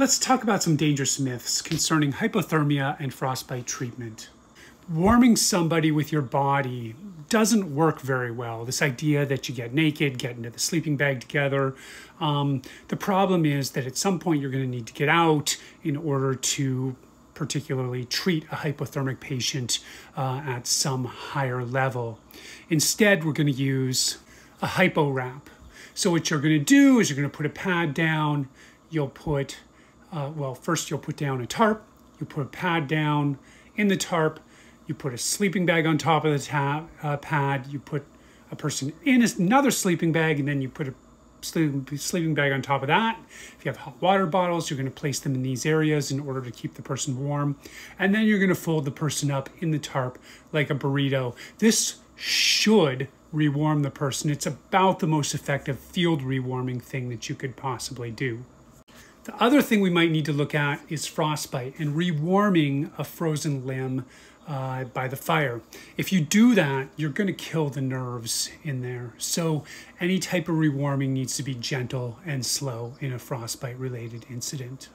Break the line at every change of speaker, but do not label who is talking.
Let's talk about some dangerous myths concerning hypothermia and frostbite treatment. Warming somebody with your body doesn't work very well. This idea that you get naked, get into the sleeping bag together. Um, the problem is that at some point you're going to need to get out in order to particularly treat a hypothermic patient uh, at some higher level. Instead, we're going to use a hypo wrap. So what you're going to do is you're going to put a pad down. You'll put, uh, well, first you'll put down a tarp. You put a pad down in the tarp you put a sleeping bag on top of the tab, uh, pad, you put a person in another sleeping bag, and then you put a sleeping bag on top of that. If you have hot water bottles, you're going to place them in these areas in order to keep the person warm. And then you're going to fold the person up in the tarp like a burrito. This should rewarm the person. It's about the most effective field rewarming thing that you could possibly do. The other thing we might need to look at is frostbite and rewarming a frozen limb uh, by the fire. If you do that, you're going to kill the nerves in there. So any type of rewarming needs to be gentle and slow in a frostbite related incident.